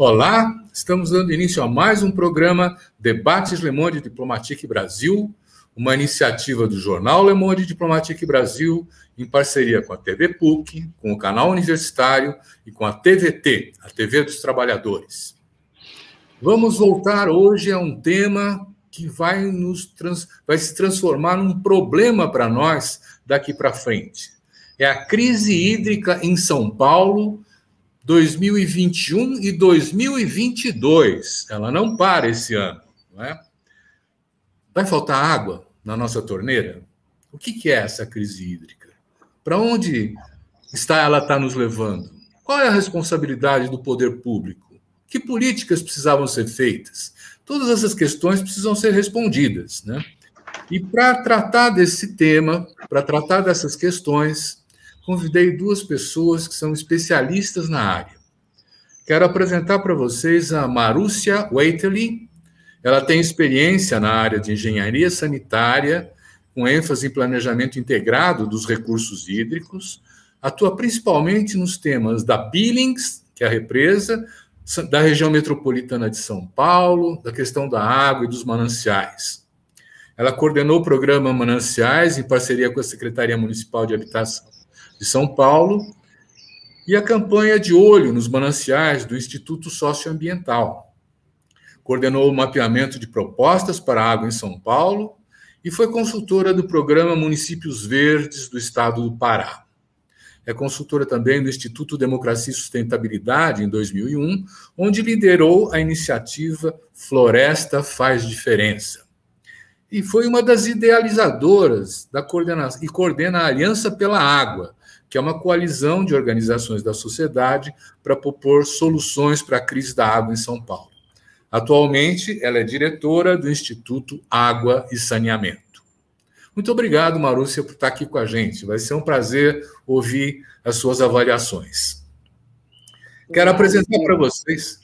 Olá, estamos dando início a mais um programa Debates Le Monde Diplomatique Brasil, uma iniciativa do jornal Le Monde Diplomatique Brasil, em parceria com a TV PUC, com o canal universitário e com a TVT, a TV dos Trabalhadores. Vamos voltar hoje a um tema que vai, nos trans, vai se transformar num problema para nós daqui para frente. É a crise hídrica em São Paulo 2021 e 2022. Ela não para esse ano, não é? Vai faltar água na nossa torneira? O que é essa crise hídrica? Para onde está ela está nos levando? Qual é a responsabilidade do poder público? Que políticas precisavam ser feitas? Todas essas questões precisam ser respondidas, né? E para tratar desse tema, para tratar dessas questões, convidei duas pessoas que são especialistas na área. Quero apresentar para vocês a Marúcia Waiterly. Ela tem experiência na área de engenharia sanitária, com ênfase em planejamento integrado dos recursos hídricos. Atua principalmente nos temas da Billings, que é a represa, da região metropolitana de São Paulo, da questão da água e dos mananciais. Ela coordenou o programa Mananciais em parceria com a Secretaria Municipal de Habitação de São Paulo, e a campanha de olho nos mananciais do Instituto Socioambiental. Coordenou o mapeamento de propostas para água em São Paulo e foi consultora do programa Municípios Verdes do Estado do Pará. É consultora também do Instituto Democracia e Sustentabilidade em 2001, onde liderou a iniciativa Floresta Faz Diferença e foi uma das idealizadoras da coordenação e coordena a Aliança pela Água, que é uma coalizão de organizações da sociedade para propor soluções para a crise da água em São Paulo. Atualmente, ela é diretora do Instituto Água e Saneamento. Muito obrigado, Marúcia, por estar aqui com a gente. Vai ser um prazer ouvir as suas avaliações. Quero apresentar para vocês,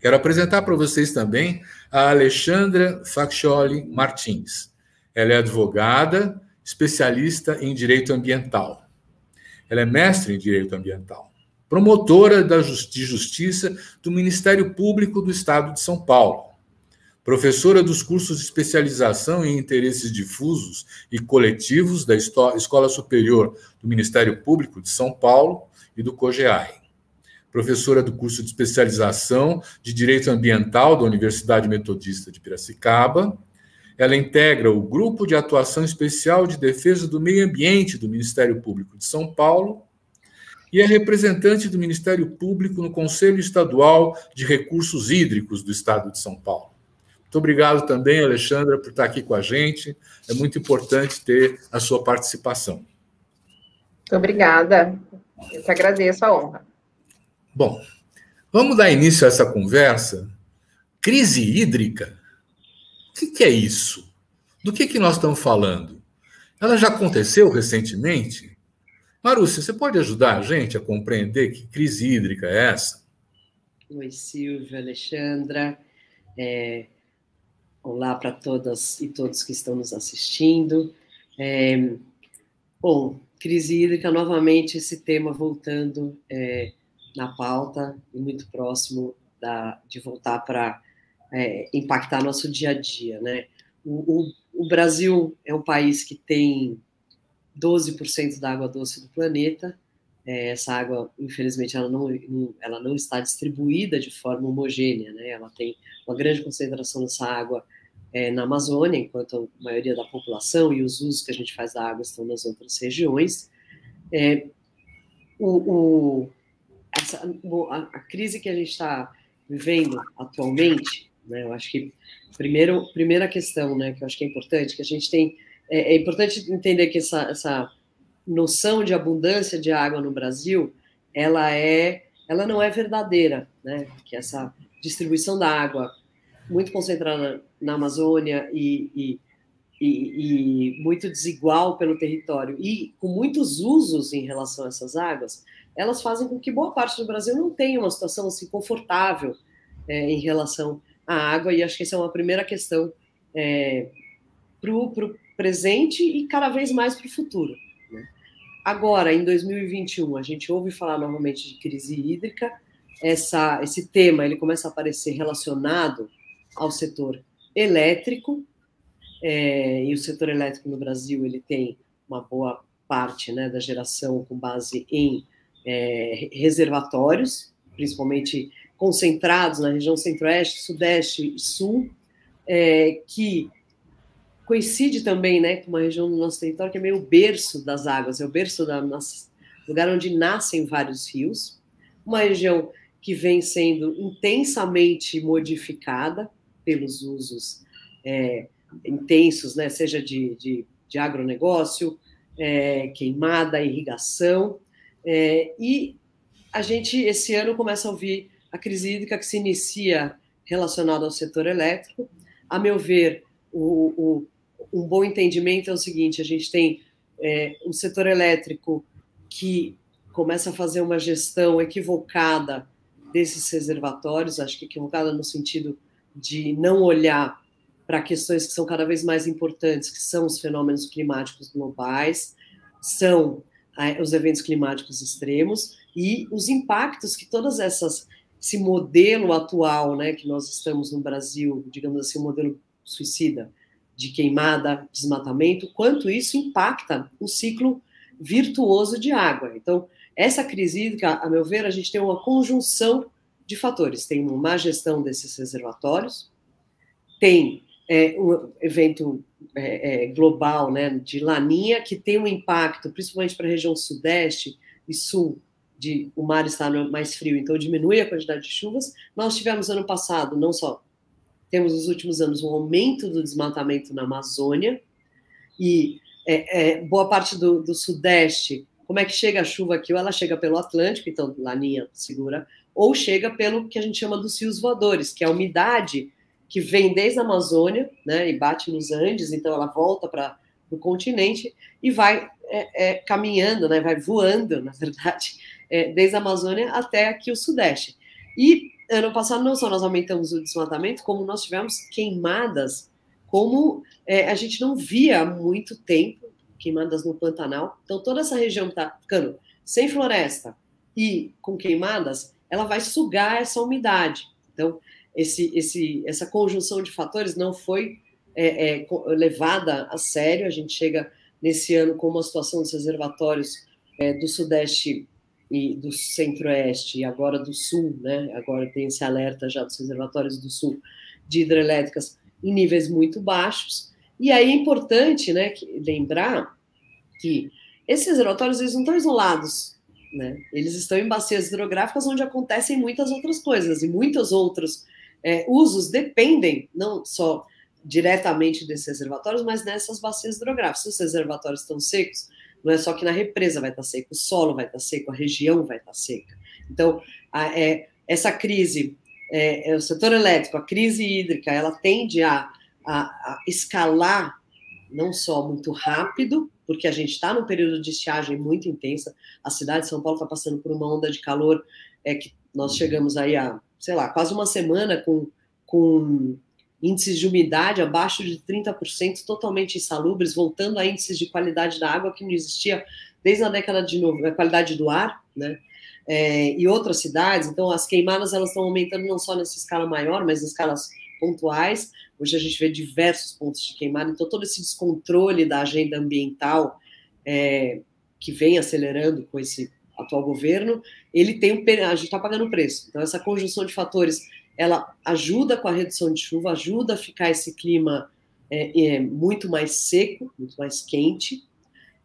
quero apresentar para vocês também a Alexandra Faccioli Martins. Ela é advogada, especialista em direito ambiental. Ela é mestre em direito ambiental, promotora de justiça do Ministério Público do Estado de São Paulo, professora dos cursos de especialização em interesses difusos e coletivos da Escola Superior do Ministério Público de São Paulo e do COGEAI professora do curso de especialização de Direito Ambiental da Universidade Metodista de Piracicaba. Ela integra o Grupo de Atuação Especial de Defesa do Meio Ambiente do Ministério Público de São Paulo e é representante do Ministério Público no Conselho Estadual de Recursos Hídricos do Estado de São Paulo. Muito obrigado também, Alexandra, por estar aqui com a gente. É muito importante ter a sua participação. Muito obrigada. Eu que agradeço a honra. Bom, vamos dar início a essa conversa. Crise hídrica? O que, é isso? Do que, que nós estamos falando? Ela já aconteceu recentemente? Marúcia, você pode ajudar a gente a compreender que crise hídrica é essa? Oi, Silvia, Alexandra. É, olá para todas e todos que estão nos assistindo. É, bom, crise hídrica, novamente, esse tema voltando é, na pauta e muito próximo da, de voltar para é, impactar nosso dia a dia, né? O, o, o, Brasil é um país que tem 12% da água doce do planeta. É, essa água, infelizmente, ela não, ela não está distribuída de forma homogênea, né? Ela tem uma grande concentração dessa água é, na Amazônia, enquanto a maioria da população e os usos que a gente faz da água estão nas outras regiões. É, o, o, essa, a, a, crise que a gente está vivendo atualmente, né, eu acho que primeiro, primeira questão, né, que eu acho que é importante, que a gente tem, é, é importante entender que essa, essa noção de abundância de água no Brasil, ela é, ela não é verdadeira, né, que essa distribuição da água muito concentrada na Amazônia e, e e, e, muito desigual pelo território e com muitos usos em relação a essas águas, elas fazem com que boa parte do Brasil não tenha uma situação assim confortável é, em relação à água, e acho que essa é uma primeira questão é, para o presente e cada vez mais para o futuro. Né? Agora, em 2021, a gente ouve falar novamente de crise hídrica, essa, esse tema ele começa a aparecer relacionado ao setor elétrico, é, e o setor elétrico no Brasil ele tem uma boa parte né, da geração com base em é, reservatórios, principalmente concentrados na região centro-oeste, sudeste e sul, é, que coincide também né, com uma região do nosso território que é meio berço das águas, é o berço da nossa, lugar onde nascem vários rios, uma região que vem sendo intensamente modificada pelos usos é, intensos, né, seja de, de, de agronegócio, é, queimada, irrigação, é, e a gente, esse ano, começa a ouvir a crise hídrica que se inicia relacionada ao setor elétrico. A meu ver, o, o, um bom entendimento é o seguinte: a gente tem é, um setor elétrico que começa a fazer uma gestão equivocada desses reservatórios, acho que equivocada no sentido de não olhar para questões que são cada vez mais importantes, que são os fenômenos climáticos globais, são é, os eventos climáticos extremos e os impactos que todas essas esse modelo atual, né, que nós estamos no Brasil, digamos assim, um modelo suicida de queimada, desmatamento, quanto isso impacta o ciclo virtuoso de água. Então, essa crise hídrica, a meu ver, a gente tem uma conjunção de fatores. Tem uma má gestão desses reservatórios, tem é, um evento é, é, global né, de laninha, que tem um impacto, principalmente para a região sudeste e sul, de o mar estar mais frio, então diminui a quantidade de chuvas. Nós tivemos ano passado, não só temos nos últimos anos um aumento do desmatamento na Amazônia e é, é, boa parte do, do, Sudeste. Como é que chega a chuva aqui? Ela chega pelo Atlântico, então Laninha segura, ou chega pelo que a gente chama dos rios voadores, que é a umidade que vem desde a Amazônia, né, e bate nos Andes, então ela volta para o continente e vai é, é, caminhando, né, vai voando, na verdade, é, desde a Amazônia até aqui o Sudeste. E ano passado não só nós aumentamos o desmatamento, como nós tivemos queimadas, como é, a gente não via há muito tempo, queimadas no Pantanal. Então toda essa região está ficando sem floresta e com queimadas, ela vai sugar essa umidade. Então esse, esse, essa conjunção de fatores não foi é, é, levada a sério. A gente chega nesse ano com uma situação dos reservatórios é, do Sudeste e do Centro-Oeste e agora do Sul, né? Agora tem esse alerta já dos reservatórios do Sul de hidrelétricas em níveis muito baixos. E aí é importante, né, lembrar que esses reservatórios eles não estão isolados, né? Eles estão em bacias hidrográficas onde acontecem muitas outras coisas e muitos outros é, usos dependem não só diretamente desses reservatórios, mas nessas bacias hidrográficas. Se os reservatórios estão secos, não é só que na represa vai estar seco, o solo vai estar seco, a região vai estar seca. Então, a, é, essa crise, é, é, o setor elétrico, a crise hídrica, ela tende a, a, a escalar não só muito rápido, porque a gente está num período de estiagem muito intensa, a cidade de São Paulo está passando por uma onda de calor é que nós chegamos aí a, sei lá, quase uma semana com, com índices de umidade abaixo de 30%, totalmente insalubres, voltando a índices de qualidade da água que não existia desde a década de novo, a qualidade do ar, né? É, e outras cidades. Então, as queimadas elas estão aumentando não só nessa escala maior, mas em escalas pontuais. Hoje a gente vê diversos pontos de queimada. Então, todo esse descontrole da agenda ambiental é, que vem acelerando com esse atual governo, ele tem um, a gente está pagando preço. Então, essa conjunção de fatores ela ajuda com a redução de chuva, ajuda a ficar esse clima é, é, muito mais seco, muito mais quente.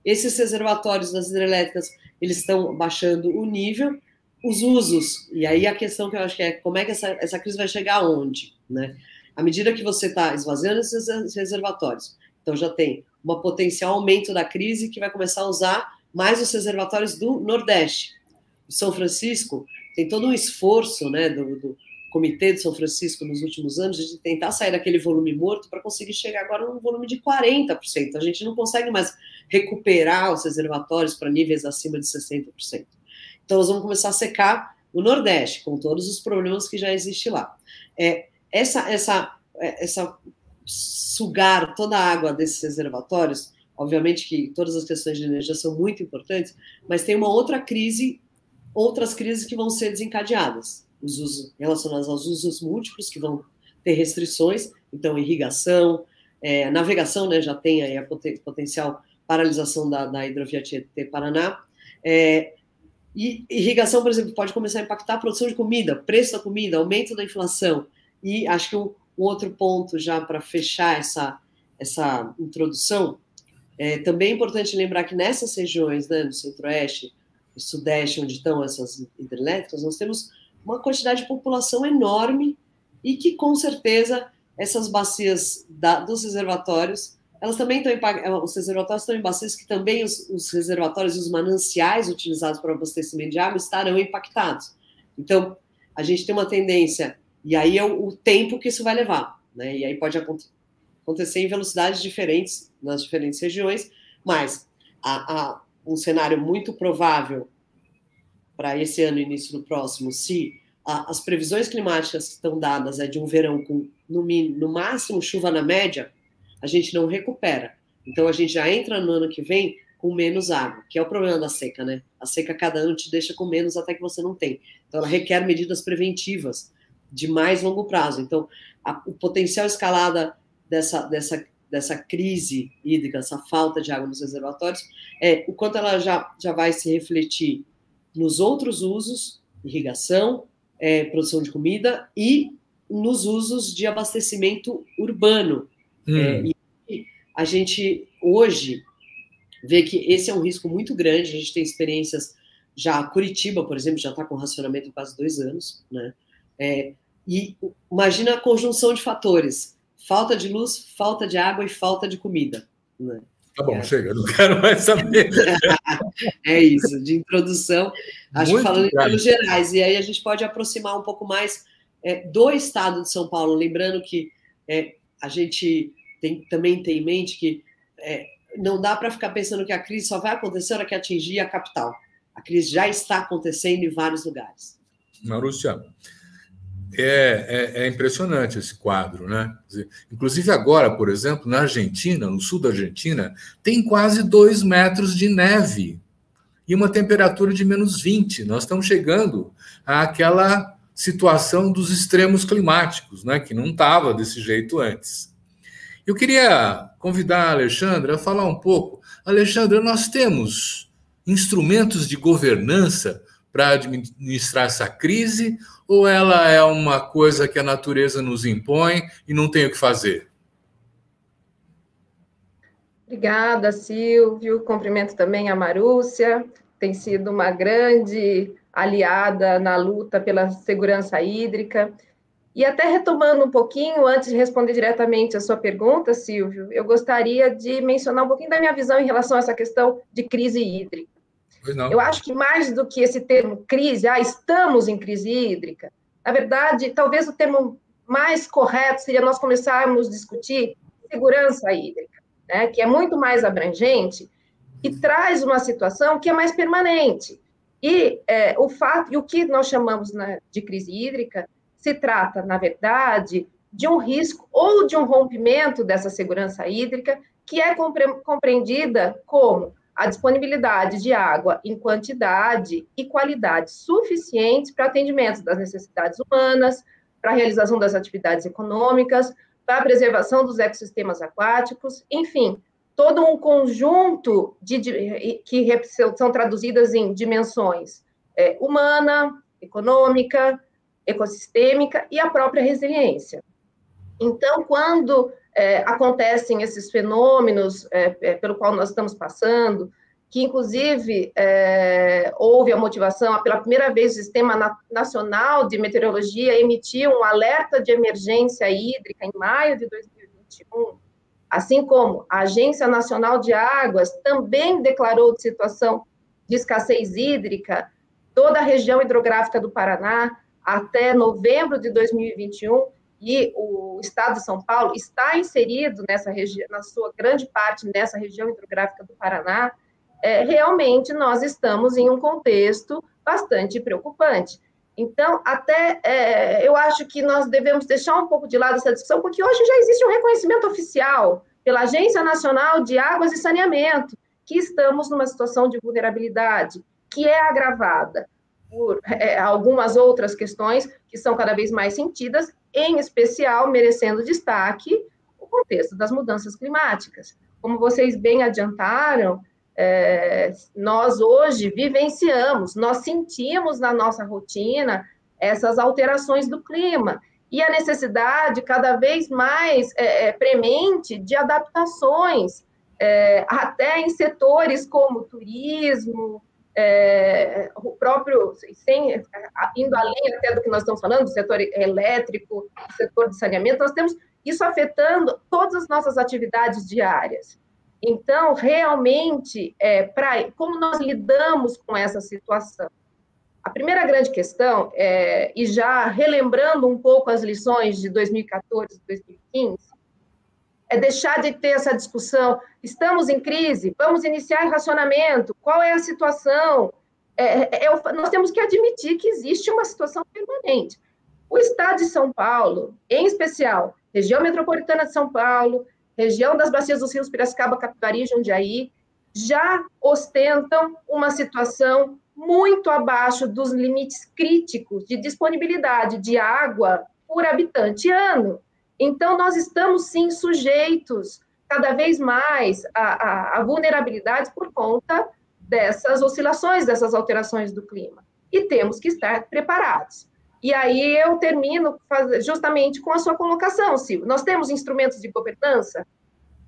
Esses reservatórios das hidrelétricas, eles estão baixando o nível, os usos, e aí a questão que eu acho que é como é que essa, essa crise vai chegar aonde, né? À medida que você está esvaziando esses reservatórios, então já tem um potencial aumento da crise que vai começar a usar mais os reservatórios do Nordeste. O São Francisco tem todo um esforço, né, do, do Comitê de São Francisco nos últimos anos de tentar sair daquele volume morto para conseguir chegar agora num volume de 40%. A gente não consegue mais recuperar os reservatórios para níveis acima de 60%. Então, nós vamos começar a secar o Nordeste, com todos os problemas que já existem lá. É, essa, essa, é, essa sugar toda a água desses reservatórios, obviamente que todas as questões de energia são muito importantes, mas tem uma outra crise, outras crises que vão ser desencadeadas os usos relacionados aos usos múltiplos, que vão ter restrições, então irrigação, é, navegação, né, já tem aí a poten potencial paralisação da, da hidrovia Tietê-Paraná, é, e irrigação, por exemplo, pode começar a impactar a produção de comida, preço da comida, aumento da inflação, e acho que o, o outro ponto já para fechar essa, essa introdução, é, também é importante lembrar que nessas regiões, né, no centro-oeste e sudeste, onde estão essas hidrelétricas, nós temos uma quantidade de população enorme e que, com certeza, essas bacias da, dos reservatórios, elas também estão em, os reservatórios estão em bacias que também os, os reservatórios e os mananciais utilizados para abastecimento de água estarão impactados. Então, a gente tem uma tendência, e aí é o, o tempo que isso vai levar, né? E aí pode acontecer em velocidades diferentes nas diferentes regiões, mas há um cenário muito provável para esse ano e início do próximo, se a, as previsões climáticas que estão dadas é de um verão com, no, no máximo, chuva na média, a gente não recupera. Então, a gente já entra no ano que vem com menos água, que é o problema da seca, né? A seca cada ano te deixa com menos até que você não tem. Então, ela requer medidas preventivas de mais longo prazo. Então, a, o potencial escalada dessa, dessa, dessa crise hídrica, essa falta de água nos reservatórios, é o quanto ela já, já vai se refletir nos outros usos, irrigação, é, produção de comida e nos usos de abastecimento urbano. Hum. É, e a gente hoje vê que esse é um risco muito grande. A gente tem experiências já Curitiba, por exemplo, já está com racionamento há quase dois anos, né? É, e imagina a conjunção de fatores: falta de luz, falta de água e falta de comida. Né? Tá bom, é. chega, não quero mais saber. é isso, de introdução, acho Muito que falando grave. em termos gerais, e aí a gente pode aproximar um pouco mais é, do estado de São Paulo, lembrando que é, a gente tem, também tem em mente que é, não dá para ficar pensando que a crise só vai acontecer na hora que atingir a capital. A crise já está acontecendo em vários lugares. Marúcia, é, é, é, impressionante esse quadro, né? Inclusive agora, por exemplo, na Argentina, no sul da Argentina, tem quase dois metros de neve e uma temperatura de menos 20. Nós estamos chegando àquela situação dos extremos climáticos, né? Que não estava desse jeito antes. Eu queria convidar a Alexandra a falar um pouco. Alexandra, nós temos instrumentos de governança para administrar essa crise ou ela é uma coisa que a natureza nos impõe e não tem o que fazer? Obrigada, Silvio. Cumprimento também a Marúcia, tem sido uma grande aliada na luta pela segurança hídrica. E até retomando um pouquinho, antes de responder diretamente a sua pergunta, Silvio, eu gostaria de mencionar um pouquinho da minha visão em relação a essa questão de crise hídrica. Eu acho que mais do que esse termo crise, ah, estamos em crise hídrica, na verdade, talvez o termo mais correto seria nós começarmos a discutir segurança hídrica, né, que é muito mais abrangente e traz uma situação que é mais permanente. E é, o fato, e o que nós chamamos né, de crise hídrica, se trata, na verdade, de um risco ou de um rompimento dessa segurança hídrica que é compreendida como a disponibilidade de água em quantidade e qualidade suficientes para atendimento das necessidades humanas, para a realização das atividades econômicas, para a preservação dos ecossistemas aquáticos, enfim, todo um conjunto de, de que são traduzidas em dimensões é, humana, econômica, ecossistêmica e a própria resiliência. Então, quando é, acontecem esses fenômenos é, é, pelo qual nós estamos passando, que inclusive é, houve a motivação, pela primeira vez o Sistema Nacional de Meteorologia emitiu um alerta de emergência hídrica em maio de 2021, assim como a Agência Nacional de Águas também declarou de situação de escassez hídrica toda a região hidrográfica do Paraná até novembro de 2021 e o estado de São Paulo está inserido nessa região, na sua grande parte nessa região hidrográfica do Paraná, é, realmente nós estamos em um contexto bastante preocupante. Então, até é, eu acho que nós devemos deixar um pouco de lado essa discussão, porque hoje já existe um reconhecimento oficial pela Agência Nacional de Águas e Saneamento que estamos numa situação de vulnerabilidade que é agravada por é, algumas outras questões que são cada vez mais sentidas, em especial merecendo destaque o contexto das mudanças climáticas. Como vocês bem adiantaram, é, nós hoje vivenciamos, nós sentimos na nossa rotina essas alterações do clima e a necessidade cada vez mais é, é premente de adaptações, é, até em setores como turismo, é, o próprio, sem, indo além até do que nós estamos falando, do setor elétrico, do setor de saneamento, nós temos isso afetando todas as nossas atividades diárias. Então, realmente, é, pra, como nós lidamos com essa situação? A primeira grande questão, é, e já relembrando um pouco as lições de 2014 e 2015, é deixar de ter essa discussão. Estamos em crise, vamos iniciar racionamento, qual é a situação? É, é, é nós temos que admitir que existe uma situação permanente. O Estado de São Paulo, em especial, região metropolitana de São Paulo, região das bacias dos rios Piracicaba, Capivari e Jundiaí, já ostentam uma situação muito abaixo dos limites críticos de disponibilidade de água por habitante ano. Então, nós estamos, sim, sujeitos cada vez mais a, a, a vulnerabilidades por conta dessas oscilações, dessas alterações do clima. E temos que estar preparados. E aí eu termino justamente com a sua colocação, Silvio. Nós temos instrumentos de governança?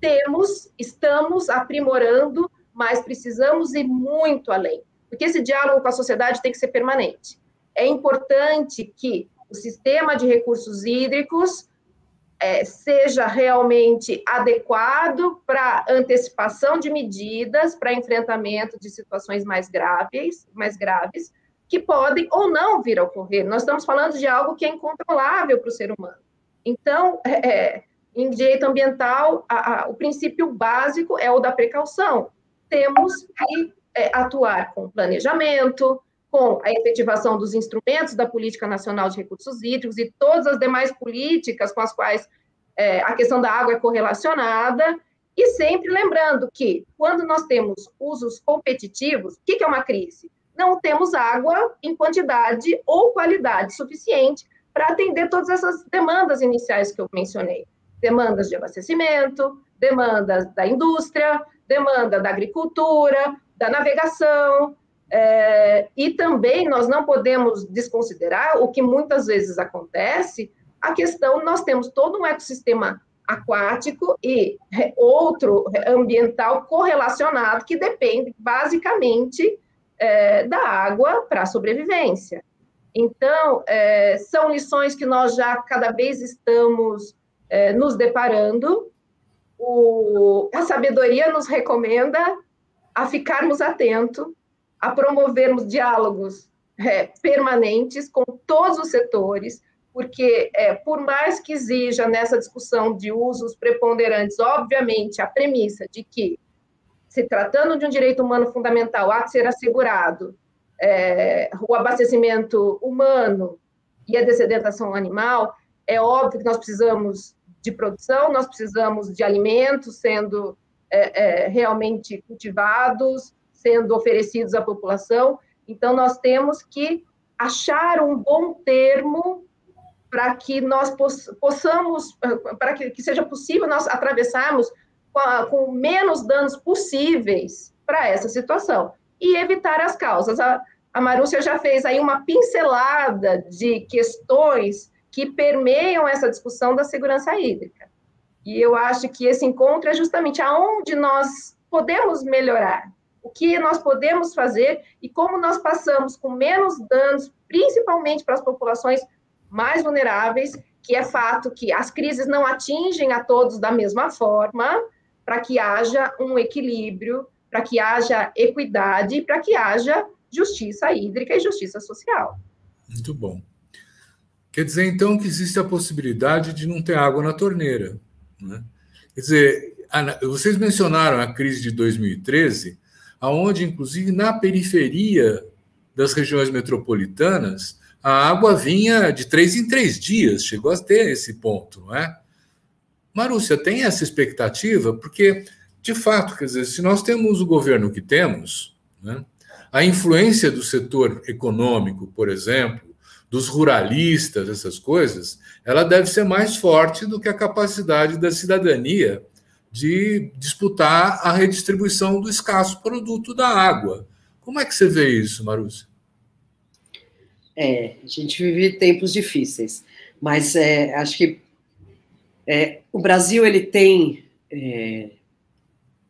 Temos, estamos aprimorando, mas precisamos ir muito além, porque esse diálogo com a sociedade tem que ser permanente. É importante que o sistema de recursos hídricos é, seja realmente adequado para antecipação de medidas para enfrentamento de situações mais graves, mais graves, que podem ou não vir a ocorrer. Nós estamos falando de algo que é incontrolável para o ser humano. Então, é, é, em direito ambiental, a, a, o princípio básico é o da precaução. Temos que é, atuar com planejamento, com a efetivação dos instrumentos da Política Nacional de Recursos Hídricos e todas as demais políticas com as quais é, a questão da água é correlacionada, e sempre lembrando que, quando nós temos usos competitivos, o que, que é uma crise? não temos água em quantidade ou qualidade suficiente para atender todas essas demandas iniciais que eu mencionei. Demandas de abastecimento, demandas da indústria, demanda da agricultura, da navegação, é, e também nós não podemos desconsiderar o que muitas vezes acontece, a questão, nós temos todo um ecossistema aquático e outro ambiental correlacionado que depende basicamente é, da água para a sobrevivência. Então, é, são lições que nós já cada vez estamos é, nos deparando. O, a sabedoria nos recomenda a ficarmos atentos, a promovermos diálogos é, permanentes com todos os setores, porque, é, por mais que exija nessa discussão de usos preponderantes, obviamente, a premissa de que se tratando de um direito humano fundamental, há de ser assegurado é, o abastecimento humano e a dessedentação animal, é óbvio que nós precisamos de produção, nós precisamos de alimentos sendo é, é, realmente cultivados, sendo oferecidos à população. Então, nós temos que achar um bom termo para que nós possamos, para que, seja possível nós atravessarmos com, menos danos possíveis para essa situação e evitar as causas. A Marúcia já fez aí uma pincelada de questões que permeiam essa discussão da segurança hídrica. E eu acho que esse encontro é justamente aonde nós podemos melhorar, o que nós podemos fazer e como nós passamos com menos danos, principalmente para as populações mais vulneráveis, que é fato que as crises não atingem a todos da mesma forma, para que haja um equilíbrio, para que haja equidade, para que haja justiça hídrica e justiça social. Muito bom. Quer dizer, então, que existe a possibilidade de não ter água na torneira. Né? Quer dizer, vocês mencionaram a crise de 2013, aonde, inclusive, na periferia das regiões metropolitanas, a água vinha de três em três dias, chegou a ter esse ponto, não é? Marúcia, tem essa expectativa? Porque, de fato, quer dizer, se nós temos o governo que temos, né, a influência do setor econômico, por exemplo, dos ruralistas, essas coisas, ela deve ser mais forte do que a capacidade da cidadania de disputar a redistribuição do escasso produto da água. Como é que você vê isso, Marúcia? É, a gente vive tempos difíceis, mas é, acho que é, o Brasil ele tem é,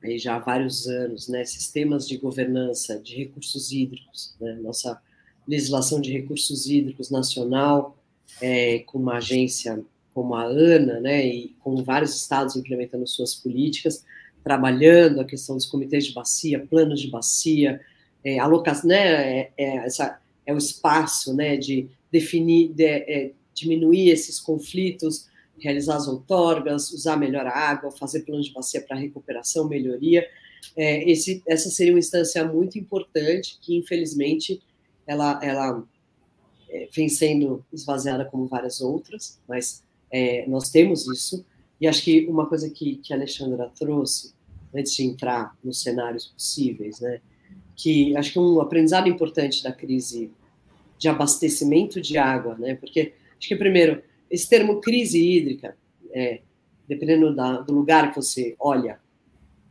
aí já há vários anos, né, sistemas de governança de recursos hídricos, né, nossa legislação de recursos hídricos nacional, é, com uma agência como a ANA, né, e com vários estados implementando suas políticas, trabalhando a questão dos comitês de bacia, planos de bacia, é, né, é, é, essa, é o espaço, né, de definir, de, é, diminuir esses conflitos, realizar as outorgas, usar melhor a água, fazer planos de bacia para recuperação, melhoria. É, esse, essa seria uma instância muito importante que, infelizmente, ela, ela é, vem sendo esvaziada como várias outras, mas é, nós temos isso. E acho que uma coisa que, que a Alexandra trouxe, antes de entrar nos cenários possíveis, né, que acho que um aprendizado importante da crise de abastecimento de água, né, porque acho que, primeiro, esse termo crise hídrica, é, dependendo da, do lugar que você olha,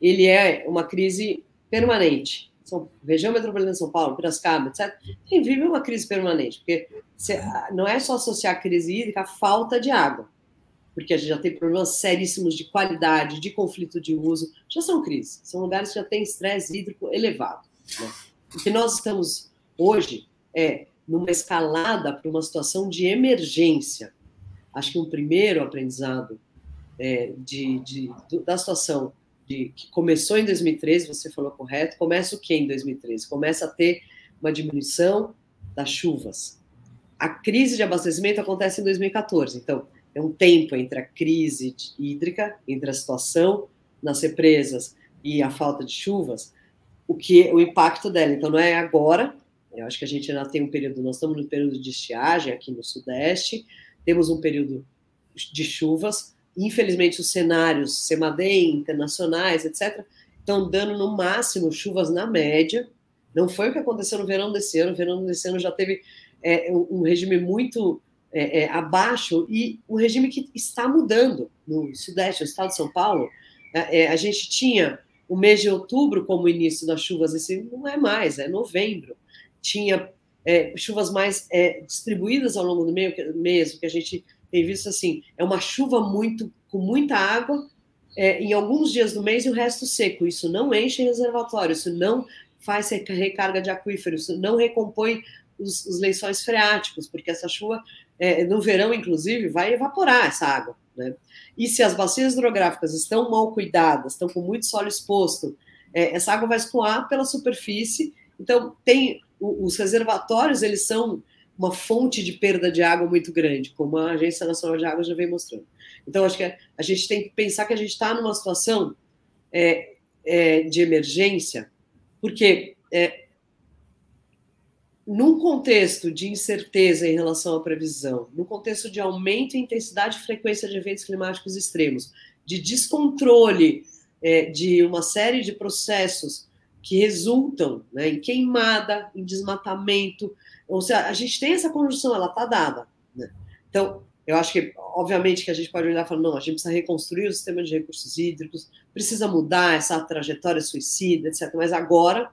ele é uma crise permanente. São, região metropolitana de São Paulo, Piracicaba, etc., quem vive uma crise permanente, porque não é só associar a crise hídrica à falta de água, porque a gente já tem problemas seríssimos de qualidade, de conflito de uso, já são crises, são lugares que já têm estresse hídrico elevado. Né? O que nós estamos hoje é numa escalada para uma situação de emergência, acho que um primeiro aprendizado é, de, de, da situação de, que começou em 2013, você falou correto, começa o que em 2013? Começa a ter uma diminuição das chuvas. A crise de abastecimento acontece em 2014, então é um tempo entre a crise hídrica, entre a situação nas represas e a falta de chuvas, o que o impacto dela. Então não é agora. Eu acho que a gente ainda tem um período, nós estamos no período de estiagem aqui no Sudeste, temos um período de chuvas. Infelizmente, os cenários CEMADEM, internacionais, etc., estão dando no máximo chuvas na média. Não foi o que aconteceu no verão desse ano. O verão desse ano já teve é, um regime muito é, é, abaixo e um regime que está mudando no Sudeste, no estado de São Paulo. É, é, a gente tinha o mês de outubro como início das chuvas, esse não é mais, é novembro. Tinha é, chuvas mais distribuídas ao longo do mês, que a gente tem visto assim, é uma chuva muito com muita água é, em alguns dias do mês e o resto seco. Isso não enche reservatório, isso não faz recarga de aquífero, isso não recompõe os, os lençóis freáticos, porque essa chuva, é, no verão, inclusive, vai evaporar essa água. Né? E se as bacias hidrográficas estão mal cuidadas, estão com muito solo exposto, é, essa água vai escoar pela superfície. Então, tem os reservatórios eles são uma fonte de perda de água muito grande, como a Agência Nacional de Água já vem mostrando. Então, acho que a gente tem que pensar que a gente está numa situação é, é, de emergência, porque é, num contexto de incerteza em relação à previsão, no contexto de aumento em intensidade e frequência de eventos climáticos extremos, de descontrole é, de uma série de processos que resultam né, em queimada, em desmatamento. Ou seja, a gente tem essa conjunção, ela está dada. Né? Então, eu acho que, obviamente, que a gente pode olhar e falar, não, a gente precisa reconstruir o sistema de recursos hídricos, precisa mudar essa trajetória suicida, etc. Mas agora,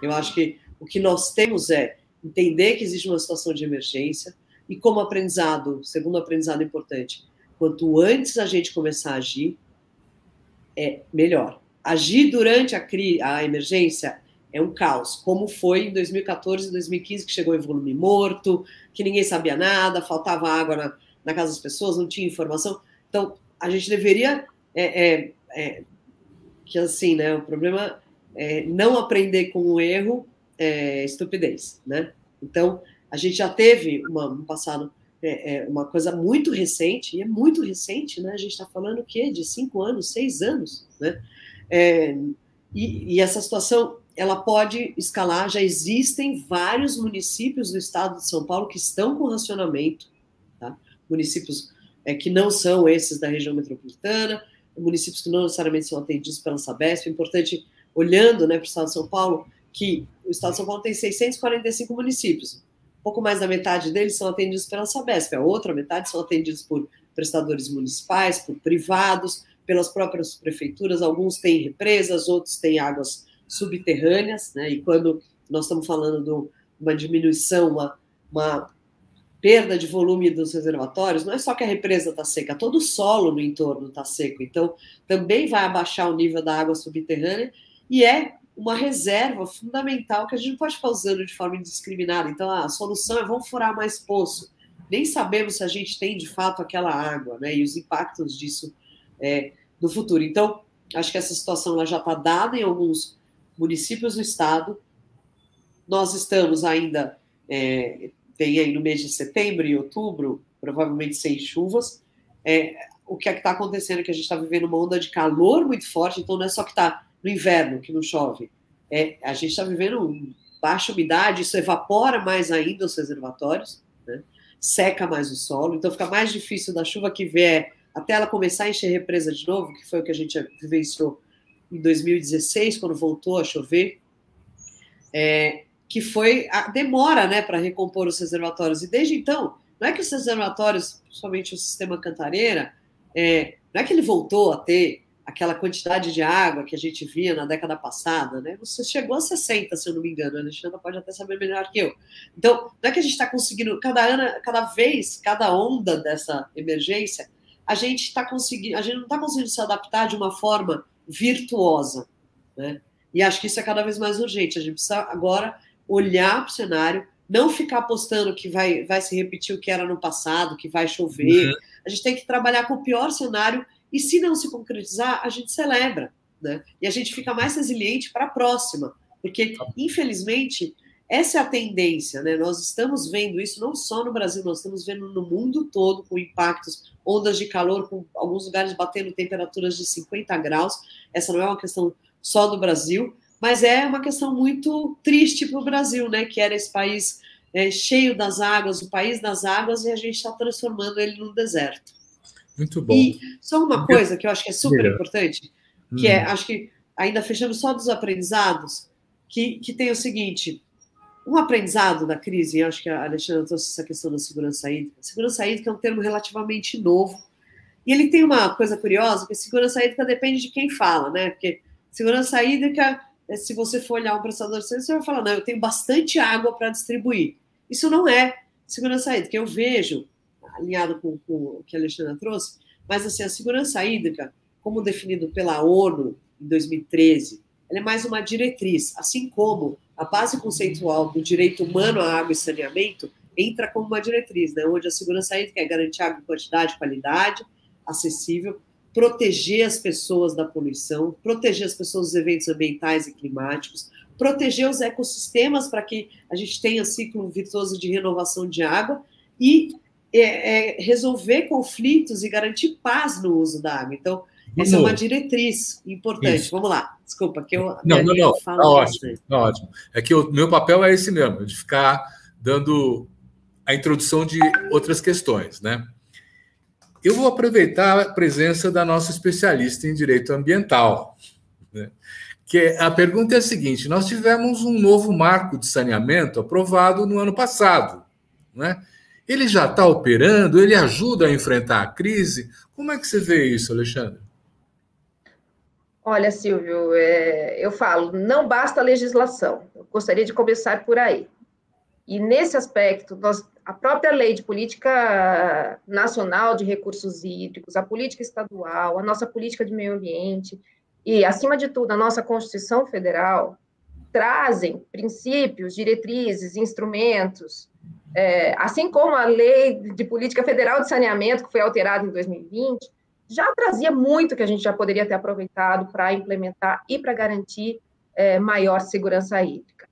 eu acho que o que nós temos é entender que existe uma situação de emergência e como aprendizado, segundo aprendizado importante, quanto antes a gente começar a agir, é melhor agir durante a, a emergência é um caos, como foi em 2014 e 2015, que chegou em volume morto, que ninguém sabia nada, faltava água na, na casa das pessoas, não tinha informação. Então, a gente deveria. É, é, é, que assim, né? O problema é não aprender com o erro é estupidez, né? Então, a gente já teve uma, um passado, é, é, uma coisa muito recente, e é muito recente, né? A gente está falando o quê? De cinco anos, seis anos, né? É, e, e, essa situação ela pode escalar. Já existem vários municípios do estado de São Paulo que estão com racionamento, tá? municípios é, que não são esses da região metropolitana, municípios que não necessariamente são atendidos pela Sabesp. É importante, olhando né, para o estado de São Paulo, que o Estado de São Paulo tem 645 municípios. Pouco mais da metade deles são atendidos pela Sabesp, a outra metade são atendidos por prestadores municipais, por privados, pelas próprias prefeituras. Alguns têm represas, outros têm águas subterrâneas, né? E quando nós estamos falando de uma diminuição, uma, uma perda de volume dos reservatórios, não é só que a represa está seca, todo o solo no entorno está seco. Então, também vai abaixar o nível da água subterrânea e é uma reserva fundamental que a gente não pode ficar usando de forma indiscriminada. Então, a solução é vamos furar mais poço. Nem sabemos se a gente tem de fato aquela água, né? E os impactos disso é, no futuro. Então, acho que essa situação ela já está dada em alguns municípios do estado. Nós estamos ainda é, tem aí no mês de setembro e outubro, provavelmente sem chuvas. É, o que é está acontecendo é que a gente está vivendo uma onda de calor muito forte, então não é só que está no inverno que não chove, é, a gente está vivendo baixa umidade, isso evapora mais ainda os reservatórios, né? seca mais o solo, então fica mais difícil da chuva que vier até ela começar a encher represa de novo, que foi o que a gente vivenciou em 2016, quando voltou a chover. É, que foi a demora né, para recompor os reservatórios. E desde então, não é que os reservatórios, principalmente o sistema Cantareira, é, não é que ele voltou a ter aquela quantidade de água que a gente via na década passada, né? Você chegou a 60, se eu não me engano, a Alexandra pode até saber melhor que eu. Então, não é que a gente está conseguindo, cada ano, cada vez, cada onda dessa emergência, a gente está conseguindo, a gente não está conseguindo se adaptar de uma forma virtuosa, né? E acho que isso é cada vez mais urgente. A gente precisa agora olhar para o cenário, não ficar apostando que vai, vai se repetir o que era no passado, que vai chover. Uhum. A gente tem que trabalhar com o pior cenário e, se não se concretizar, a gente celebra. Né? E a gente fica mais resiliente para a próxima. Porque, infelizmente, essa é a tendência. Né? Nós estamos vendo isso não só no Brasil, nós estamos vendo no mundo todo com impactos, ondas de calor, com alguns lugares batendo temperaturas de 50 graus. Essa não é uma questão só do Brasil mas é uma questão muito triste para o Brasil, né? Que era esse país é, cheio das águas, o país das águas, e a gente está transformando ele num deserto. Muito bom. E só uma coisa que eu acho que é super importante, que é, hum. acho que ainda fechando só dos aprendizados, que, que tem o seguinte: um aprendizado da crise, e acho que a Alexandra trouxe essa questão da segurança hídrica. Segurança hídrica é um termo relativamente novo, e ele tem uma coisa curiosa, que segurança hídrica depende de quem fala, né? Porque segurança hídrica é, se você for olhar um prestador de serviço, você vai falar, não, eu tenho bastante água para distribuir. Isso não é segurança hídrica. Eu vejo, alinhado com, com o que a Alexandra trouxe, mas assim, a segurança hídrica, como definido pela ONU em 2013, ela é mais uma diretriz, assim como a base conceitual do direito humano à água e saneamento entra como uma diretriz, né? onde a segurança hídrica é garantir água em quantidade, qualidade, acessível, proteger as pessoas da poluição, proteger as pessoas dos eventos ambientais e climáticos, proteger os ecossistemas para que a gente tenha ciclo virtuoso de renovação de água e é, é, resolver conflitos e garantir paz no uso da água. Então, essa é uma diretriz importante. Isso. Vamos lá. Desculpa, que eu. Não, não, não. Tá ótimo, tá ótimo. É que o meu papel é esse mesmo, de ficar dando a introdução de outras questões, né? Eu vou aproveitar a presença da nossa especialista em direito ambiental. Né? Que a pergunta é a seguinte: nós tivemos um novo marco de saneamento aprovado no ano passado. Né? Ele já está operando? Ele ajuda a enfrentar a crise? Como é que você vê isso, Alexandre? Olha, Silvio, é, eu falo, não basta legislação. Eu gostaria de começar por aí. E nesse aspecto, nós a própria lei de política nacional de recursos hídricos, a política estadual, a nossa política de meio ambiente e, acima de tudo, a nossa Constituição Federal trazem princípios, diretrizes, instrumentos, é, assim como a lei de política federal de saneamento, que foi alterada em 2020, já trazia muito que a gente já poderia ter aproveitado para implementar e para garantir é, maior segurança hídrica.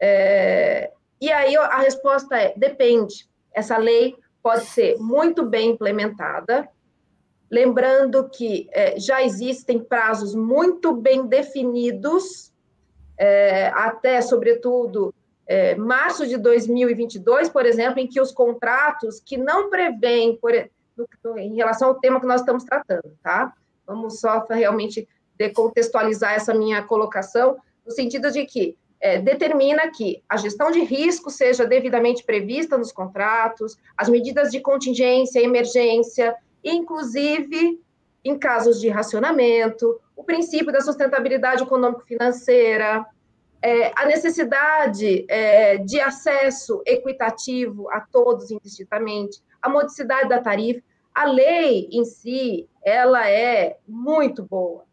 É, e aí a resposta é: depende. Essa lei pode ser muito bem implementada, lembrando que é, já existem prazos muito bem definidos, é, até, sobretudo, é, março de 2022, por exemplo, em que os contratos que não prevêem, por, no, em relação ao tema que nós estamos tratando, tá? Vamos só realmente decontextualizar essa minha colocação, no sentido de que é, determina que a gestão de risco seja devidamente prevista nos contratos, as medidas de contingência, emergência, inclusive em casos de racionamento, o princípio da sustentabilidade econômico-financeira, é, a necessidade é, de acesso equitativo a todos indistintamente, a modicidade da tarifa. A lei em si, ela é muito boa.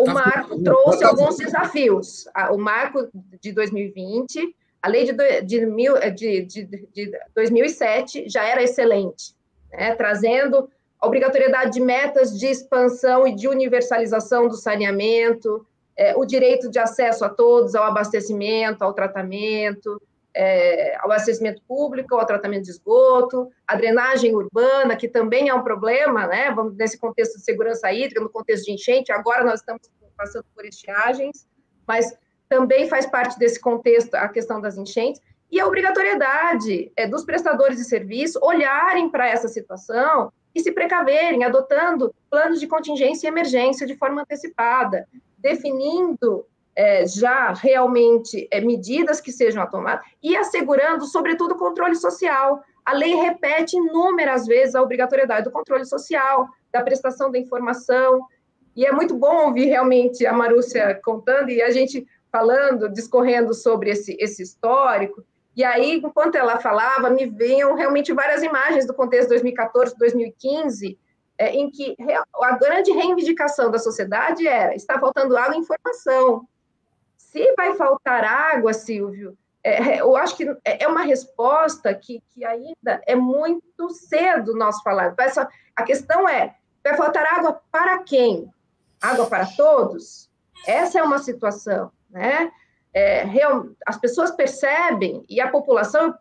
O tá marco trouxe alguns desafios. O marco de 2020, a lei de, de, de, de 2007 já era excelente, né? trazendo a obrigatoriedade de metas de expansão e de universalização do saneamento, é, o direito de acesso a todos ao abastecimento, ao tratamento, é, ao abastecimento público, ao tratamento de esgoto, a drenagem urbana, que também é um problema, né? Vamos nesse contexto de segurança hídrica, no contexto de enchente. Agora nós estamos passando por estiagens, mas também faz parte desse contexto a questão das enchentes e a obrigatoriedade é, dos prestadores de serviço olharem para essa situação e se precaverem, adotando planos de contingência e emergência de forma antecipada, definindo é, já realmente é, medidas que sejam tomadas e assegurando, sobretudo, o controle social. A lei repete inúmeras vezes a obrigatoriedade do controle social, da prestação da informação, e é muito bom ouvir realmente a Marúcia contando e a gente falando, discorrendo sobre esse, esse histórico. E aí, enquanto ela falava, me vinham realmente várias imagens do contexto 2014, 2015, é, em que a grande reivindicação da sociedade era: está faltando água e informação. Se vai faltar água, Silvio, é, eu acho que é, é uma resposta que, que ainda é muito cedo nós falar. Essa, a questão é: vai faltar água para quem? Água para todos? Essa é uma situação, né? É, real, as pessoas percebem e a população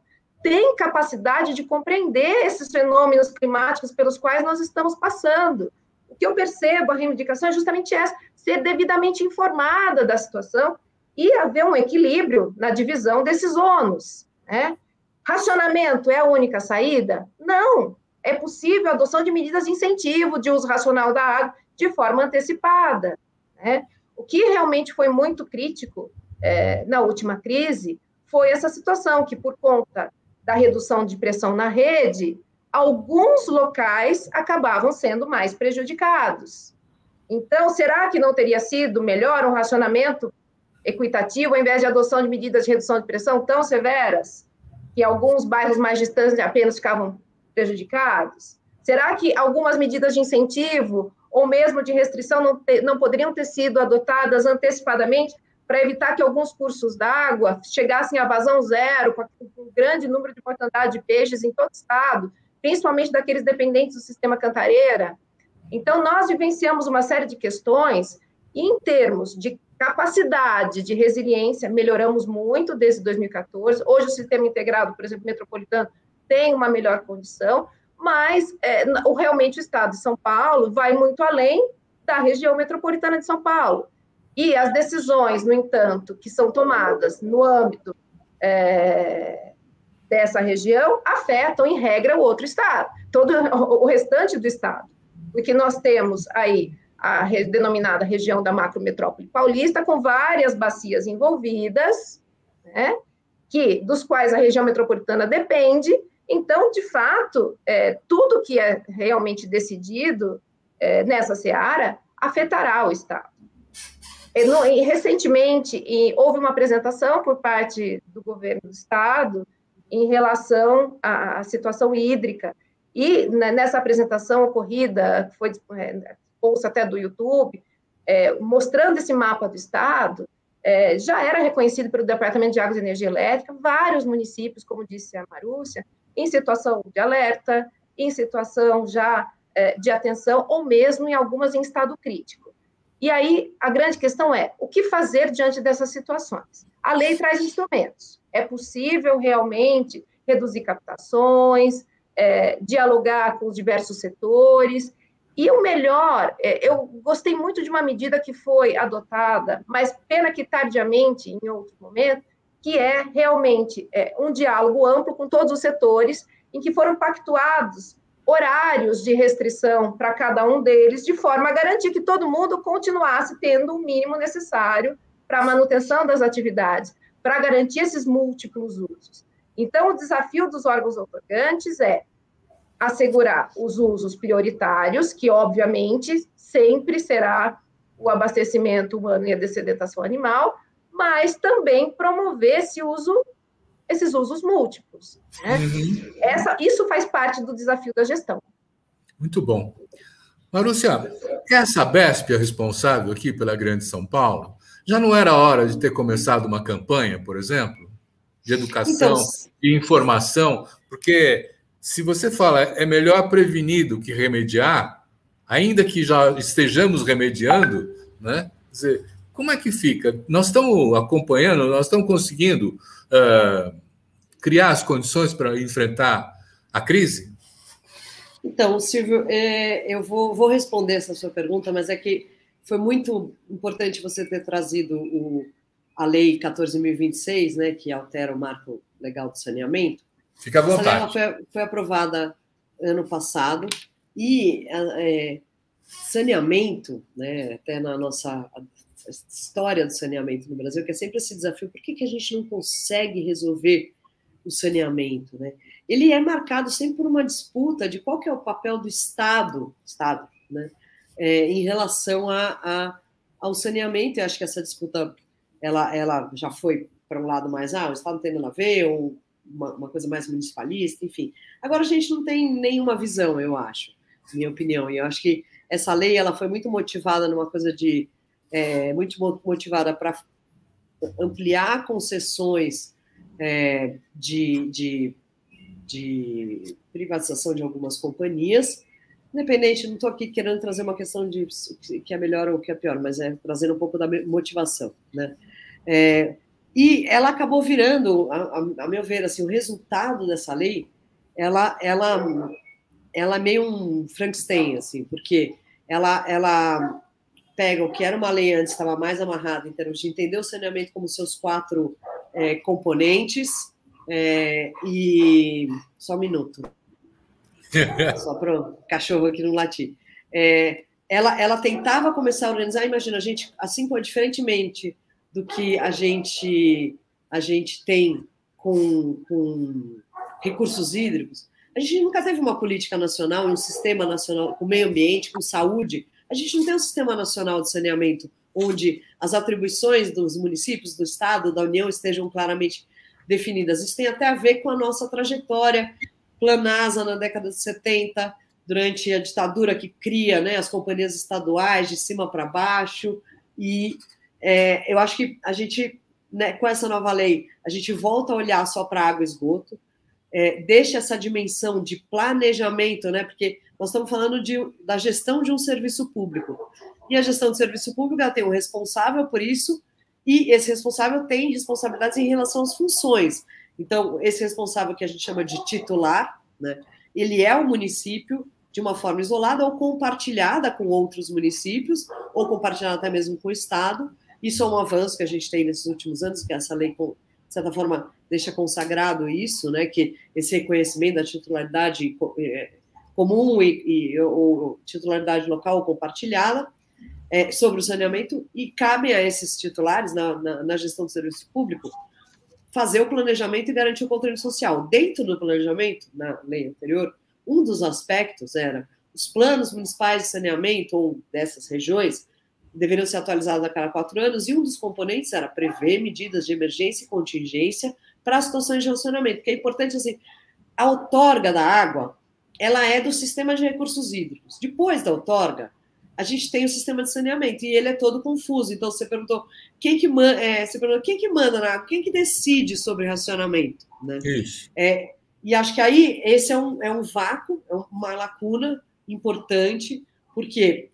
tem capacidade de compreender esses fenômenos climáticos pelos quais nós estamos passando. O que eu percebo, a reivindicação é justamente essa, ser devidamente informada da situação e haver um equilíbrio na divisão desses ônus. Né? Racionamento é a única saída? Não. É possível a adoção de medidas de incentivo de uso racional da água de forma antecipada. Né? O que realmente foi muito crítico é, na última crise foi essa situação que, por conta da redução de pressão na rede, alguns locais acabavam sendo mais prejudicados. Então, será que não teria sido melhor um racionamento equitativo, ao invés de adoção de medidas de redução de pressão tão severas, que alguns bairros mais distantes apenas ficavam prejudicados? Será que algumas medidas de incentivo ou mesmo de restrição não, te, não poderiam ter sido adotadas antecipadamente para evitar que alguns cursos d'água chegassem a vazão zero, com um grande número de mortandade de peixes em todo o estado, principalmente daqueles dependentes do sistema cantareira? Então, nós vivenciamos uma série de questões, em termos de Capacidade de resiliência, melhoramos muito desde 2014. Hoje, o sistema integrado, por exemplo, metropolitano, tem uma melhor condição, mas é, o, realmente o estado de São Paulo vai muito além da região metropolitana de São Paulo. E as decisões, no entanto, que são tomadas no âmbito é, dessa região afetam, em regra, o outro estado, todo o restante do estado. Porque nós temos aí a denominada região da macrometrópole paulista, com várias bacias envolvidas, né, que, dos quais a região metropolitana depende. Então, de fato, é, tudo que é realmente decidido é, nessa seara afetará o Estado. E, no, e, recentemente, e, houve uma apresentação por parte do governo do Estado em relação à, à situação hídrica, e né, nessa apresentação ocorrida, foi é, post até do YouTube, é, mostrando esse mapa do estado, é, já era reconhecido pelo Departamento de Águas e Energia Elétrica, vários municípios, como disse a Marúcia, em situação de alerta, em situação já é, de atenção, ou mesmo em algumas em estado crítico. E aí, a grande questão é, o que fazer diante dessas situações? A lei traz instrumentos. É possível realmente reduzir captações, é, dialogar com os diversos setores, e o melhor, é, eu gostei muito de uma medida que foi adotada, mas pena que tardiamente, em outro momento, que é realmente é, um diálogo amplo com todos os setores, em que foram pactuados horários de restrição para cada um deles, de forma a garantir que todo mundo continuasse tendo o mínimo necessário para a manutenção das atividades, para garantir esses múltiplos usos. Então, o desafio dos órgãos otorgantes é assegurar os usos prioritários, que obviamente sempre será o abastecimento humano e a dessedentação animal, mas também promover esse uso, esses usos múltiplos. Né? Uhum. Essa, isso faz parte do desafio da gestão. Muito bom. Marúcia, essa BESP é responsável aqui pela Grande São Paulo? Já não era hora de ter começado uma campanha, por exemplo, de educação, então, de informação? Porque se você fala é melhor prevenir do que remediar, ainda que já estejamos remediando, né? Dizer, como é que fica? Nós estamos acompanhando, nós estamos conseguindo uh, criar as condições para enfrentar a crise? Então, Silvio, é, eu vou, vou, responder essa sua pergunta, mas é que foi muito importante você ter trazido o, a Lei 14.026, né, que altera o marco legal do saneamento. Fica à vontade. Essa lei foi, foi aprovada ano passado e é, saneamento, né, até na nossa história do saneamento no Brasil, que é sempre esse desafio, por que, que a gente não consegue resolver o saneamento, né? Ele é marcado sempre por uma disputa de qual que é o papel do Estado, Estado, né, é, em relação a, a, ao saneamento. Eu acho que essa disputa, ela, ela já foi para um lado mais, ah, o Estado não tem nada a ver, ou uma, uma coisa mais municipalista, enfim. Agora a gente não tem nenhuma visão, eu acho, minha opinião, e eu acho que essa lei ela foi muito motivada numa coisa de é, muito motivada para ampliar concessões é, de, de, de, privatização de algumas companhias. Independente, não estou aqui querendo trazer uma questão de que é melhor ou que é pior, mas é trazendo um pouco da motivação, né? É, e ela acabou virando, a, a, meu ver, assim, o resultado dessa lei, ela, ela, ela é meio um Frankenstein, assim, porque ela, ela pega o que era uma lei antes, estava mais amarrada em termos de entender o saneamento como seus quatro é, componentes, é, e. Só um minuto. Só para o cachorro aqui no latir. É, ela, ela tentava começar a organizar, imagina, a gente, assim como diferentemente do que a gente, a gente tem com, com recursos hídricos, a gente nunca teve uma política nacional, um sistema nacional com meio ambiente, com saúde. A gente não tem um sistema nacional de saneamento onde as atribuições dos municípios, do Estado, da União estejam claramente definidas. Isso tem até a ver com a nossa trajetória. Planasa na década de 70, durante a ditadura que cria né, as companhias estaduais de cima para baixo. E é, eu acho que a gente, né, com essa nova lei, a gente volta a olhar só para água e esgoto, é, deixa essa dimensão de planejamento, né, porque nós estamos falando de, da gestão de um serviço público. E a gestão de serviço público ela tem um responsável por isso, e esse responsável tem responsabilidades em relação às funções. Então, esse responsável que a gente chama de titular, né, ele é o município de uma forma isolada ou compartilhada com outros municípios, ou compartilhada até mesmo com o Estado. Isso é um avanço que a gente tem nesses últimos anos, que essa lei, de certa forma, deixa consagrado isso, né, que esse reconhecimento da titularidade é, comum e, e ou titularidade local compartilhada é, sobre o saneamento e cabe a esses titulares na, na, na, gestão do serviço público fazer o planejamento e garantir o controle social. Dentro do planejamento, na lei anterior, um dos aspectos era os planos municipais de saneamento ou dessas regiões deveriam ser atualizados a cada quatro anos, e um dos componentes era prever medidas de emergência e contingência para situações de racionamento, que é importante, assim, a outorga da água, ela é do sistema de recursos hídricos. Depois da outorga, a gente tem o sistema de saneamento e ele é todo confuso. Então você perguntou quem que, man, é, você perguntou, quem que manda na água, quem que decide sobre racionamento, né? Isso. É, e acho que aí esse é um, é um vácuo, é uma lacuna importante, porque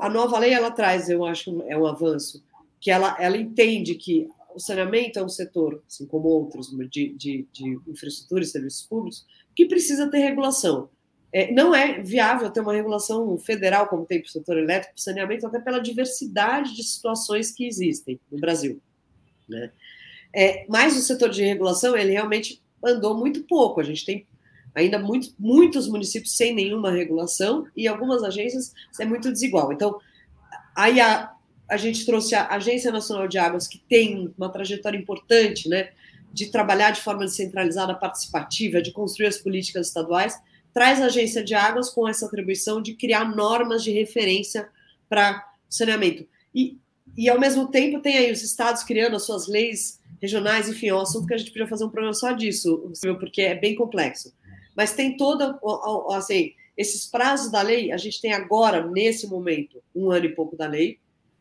a nova lei ela traz, eu acho, é um avanço, que ela, ela entende que o saneamento é um setor, assim como outros, de, de, de infraestrutura e serviços públicos, que precisa ter regulação. É, não é viável ter uma regulação federal, como tem para o setor elétrico, para o saneamento, até pela diversidade de situações que existem no Brasil. Né? É, mas o setor de regulação, ele realmente andou muito pouco. A gente tem ainda muito, muitos municípios sem nenhuma regulação e algumas agências é muito desigual. Então, aí a, a gente trouxe a Agência Nacional de Águas, que tem uma trajetória importante, né, de trabalhar de forma descentralizada, participativa, de construir as políticas estaduais, traz a Agência de Águas com essa atribuição de criar normas de referência para saneamento. E, e, ao mesmo tempo, tem aí os estados criando as suas leis regionais, enfim, é um assunto que a gente podia fazer um programa só disso, porque é bem complexo. Mas tem toda, assim, esses prazos da lei, a gente tem agora, nesse momento, um ano e pouco da lei,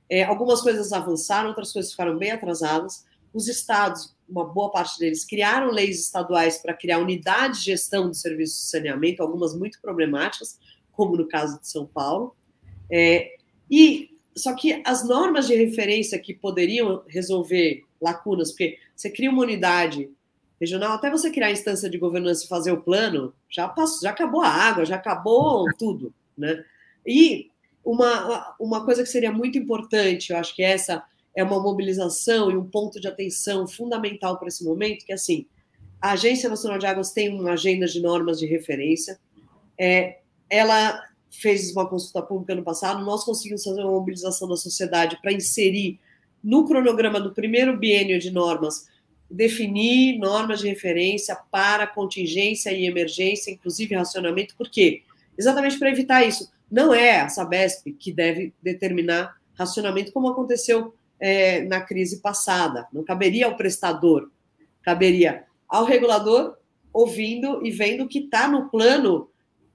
é, algumas coisas avançaram, outras coisas ficaram bem atrasadas. Os estados, uma boa parte deles, criaram leis estaduais para criar unidade de gestão do serviço de saneamento, algumas muito problemáticas, como no caso de São Paulo. É, e só que as normas de referência que poderiam resolver lacunas, porque você cria uma unidade regional, até você criar a instância de governança e fazer o plano, já passou, já acabou a água, já acabou tudo, né? E uma, uma coisa que seria muito importante, eu acho que essa é uma mobilização e um ponto de atenção fundamental para esse momento, que é assim, a Agência Nacional de Águas tem uma agenda de normas de referência, é, ela fez uma consulta pública no passado, nós conseguimos fazer uma mobilização da sociedade para inserir no cronograma do primeiro biênio de normas, definir normas de referência para contingência e emergência, inclusive racionamento, por quê? Exatamente para evitar isso não é a Sabesp que deve determinar racionamento, como aconteceu é, na crise passada. Não caberia ao prestador, caberia ao regulador ouvindo e vendo o que está no plano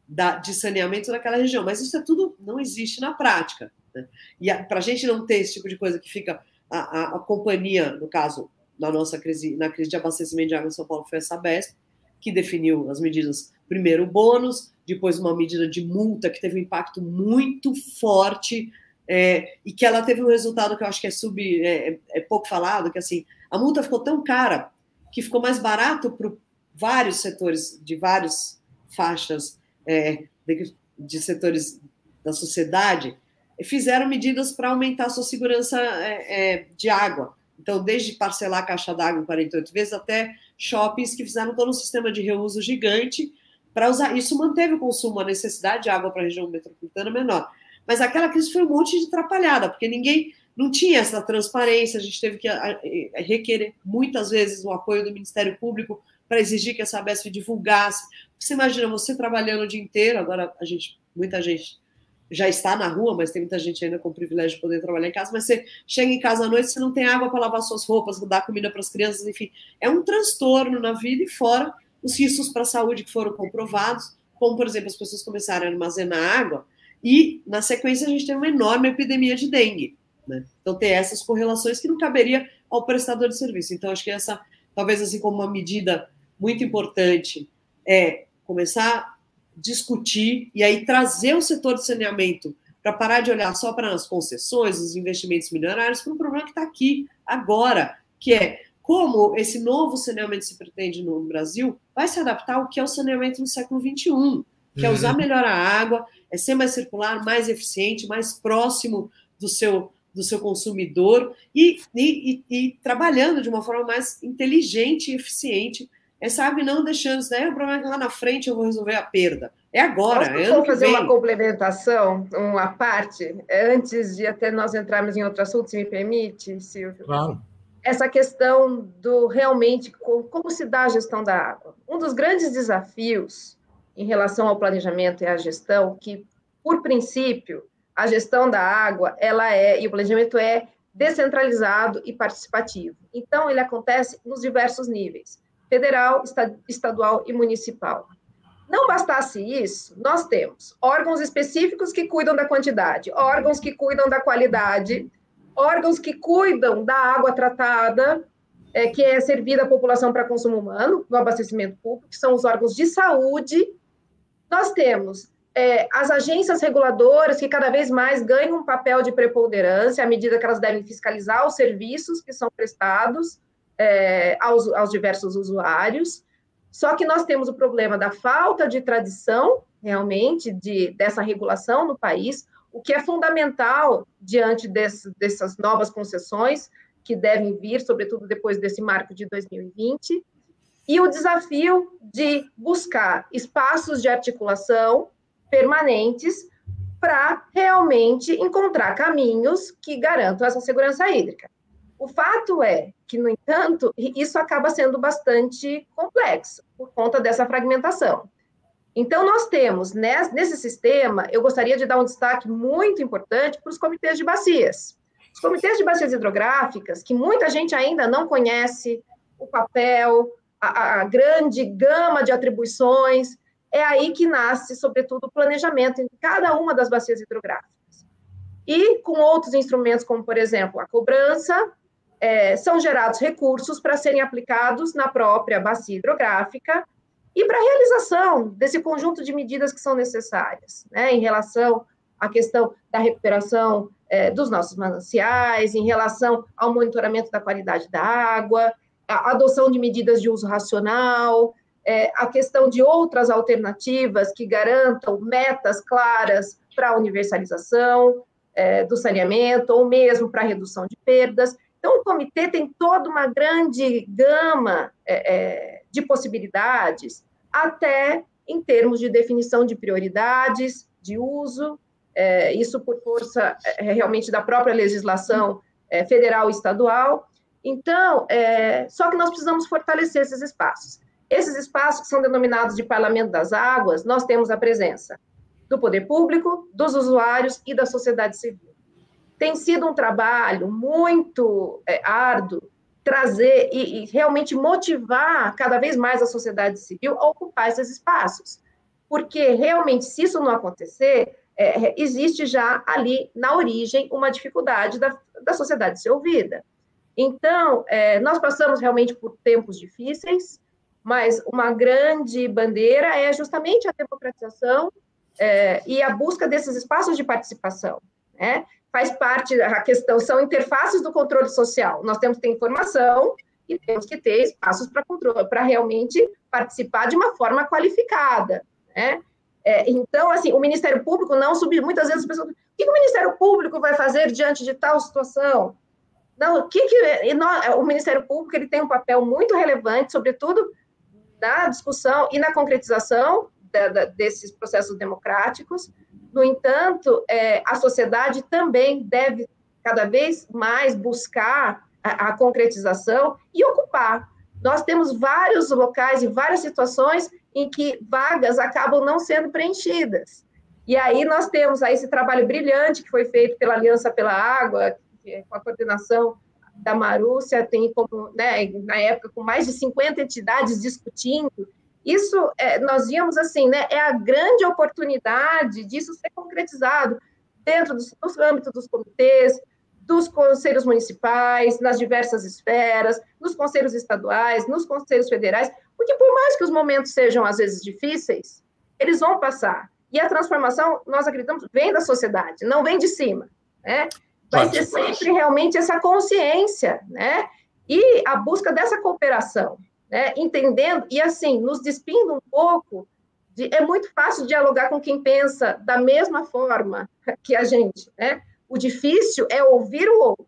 da, de saneamento daquela região. Mas isso é tudo não existe na prática. Né? E para a gente não ter esse tipo de coisa que fica a, a, a, companhia, no caso, na nossa crise, na crise de abastecimento de água em São Paulo, foi a Sabesp, que definiu as medidas, primeiro o bônus, depois uma medida de multa que teve um impacto muito forte é, e que ela teve um resultado que eu acho que é, sub, é, é pouco falado, que assim, a multa ficou tão cara que ficou mais barato para vários setores, de várias faixas é, de, de, setores da sociedade, fizeram medidas para aumentar a sua segurança é, é, de água. Então, desde parcelar a caixa d'água 48 vezes até shoppings que fizeram todo um sistema de reuso gigante para usar. Isso manteve o consumo, a necessidade de água para a região metropolitana menor. Mas aquela crise foi um monte de atrapalhada, porque ninguém não tinha essa transparência, a gente teve que requerer muitas vezes o apoio do Ministério Público para exigir que a Sabesp divulgasse. Você imagina você trabalhando o dia inteiro, agora a gente, muita gente já está na rua, mas tem muita gente ainda com o privilégio de poder trabalhar em casa, mas você chega em casa à noite, você não tem água para lavar suas roupas, dar comida para as crianças, enfim, é um transtorno na vida e fora os riscos para a saúde que foram comprovados, como, por exemplo, as pessoas começaram a armazenar água e, na sequência, a gente tem uma enorme epidemia de dengue. Né? Então, tem essas correlações que não caberia ao prestador de serviço. Então, acho que essa, talvez assim como uma medida muito importante, é começar discutir e aí trazer o setor de saneamento para parar de olhar só para as concessões, os investimentos milionários, para um problema que está aqui agora, que é como esse novo saneamento se pretende no Brasil vai se adaptar ao que é o saneamento no século XXI, que é usar uhum. melhor a água, é ser mais circular, mais eficiente, mais próximo do seu, do seu consumidor e, e, e, trabalhando de uma forma mais inteligente e eficiente. É, sabe, não deixando isso daí, o problema é que lá na frente eu vou resolver a perda. É agora, Posso é ano fazer uma complementação, uma parte, antes de até nós entrarmos em outro assunto, se me permite, Silvio? Claro essa questão do realmente como se dá a gestão da água. Um dos grandes desafios em relação ao planejamento e à gestão, que por princípio a gestão da água ela é e o planejamento é descentralizado e participativo. Então ele acontece nos diversos níveis: federal, estadual e municipal. Não bastasse isso, nós temos órgãos específicos que cuidam da quantidade, órgãos que cuidam da qualidade órgãos que cuidam da água tratada, é, que é servida à população para consumo humano, no abastecimento público, que são os órgãos de saúde. Nós temos é, as agências reguladoras, que cada vez mais ganham um papel de preponderância, à medida que elas devem fiscalizar os serviços que são prestados é, aos, aos diversos usuários. Só que nós temos o problema da falta de tradição, realmente, de, dessa regulação no país, o que é fundamental diante desse, dessas novas concessões que devem vir, sobretudo depois desse marco de 2020, e o desafio de buscar espaços de articulação permanentes para realmente encontrar caminhos que garantam essa segurança hídrica. O fato é que, no entanto, isso acaba sendo bastante complexo por conta dessa fragmentação. Então, nós temos, nesse sistema, eu gostaria de dar um destaque muito importante para os comitês de bacias. Os comitês de bacias hidrográficas, que muita gente ainda não conhece o papel, a, a grande gama de atribuições, é aí que nasce, sobretudo, o planejamento em cada uma das bacias hidrográficas. E com outros instrumentos, como, por exemplo, a cobrança, é, são gerados recursos para serem aplicados na própria bacia hidrográfica e para a realização desse conjunto de medidas que são necessárias, né, em relação à questão da recuperação é, dos nossos mananciais, em relação ao monitoramento da qualidade da água, a adoção de medidas de uso racional, é, a questão de outras alternativas que garantam metas claras para a universalização é, do saneamento, ou mesmo para a redução de perdas. Então, o comitê tem toda uma grande gama é, é de possibilidades, até em termos de definição de prioridades, de uso, é, isso por força é, realmente da própria legislação federal e estadual. Então, só que nós precisamos fortalecer esses espaços. Esses espaços que são denominados de parlamento das águas, nós temos a presença do poder público, dos usuários e da sociedade civil. Tem sido um trabalho muito é, árduo trazer e, e, realmente motivar cada vez mais a sociedade civil a ocupar esses espaços. Porque realmente, se isso não acontecer, é, existe já ali na origem uma dificuldade da, da sociedade ser ouvida. Então, é, nós passamos realmente por tempos difíceis, mas uma grande bandeira é justamente a democratização é, e a busca desses espaços de participação. Né? Faz parte da questão, são interfaces do controle social. Nós temos que ter informação e temos que ter espaços para controle, para realmente participar de uma forma qualificada. Né? É, então, assim, o Ministério Público não subir. Muitas vezes as pessoas. O que o Ministério Público vai fazer diante de tal situação? Não, o que, que o Ministério Público ele tem um papel muito relevante, sobretudo na discussão e na concretização da, da, desses processos democráticos. No entanto, é, a sociedade também deve cada vez mais buscar a, a concretização e ocupar. Nós temos vários locais e várias situações em que vagas acabam não sendo preenchidas. E aí nós temos aí esse trabalho brilhante que foi feito pela Aliança pela Água, é com a coordenação da Marúcia tem como, né, na época, com mais de 50 entidades discutindo. Isso, é, nós víamos assim, né, é a grande oportunidade disso ser concretizado dentro dos, dos âmbitos dos comitês, dos conselhos municipais, nas diversas esferas, nos conselhos estaduais, nos conselhos federais, porque por mais que os momentos sejam às vezes difíceis, eles vão passar. E a transformação, nós acreditamos, vem da sociedade, não vem de cima. Né? vai ser sempre realmente essa consciência, né? E a busca dessa cooperação, né? Entendendo e assim nos despindo um pouco. De, é muito fácil dialogar com quem pensa da mesma forma que a gente, né? O difícil é ouvir o outro,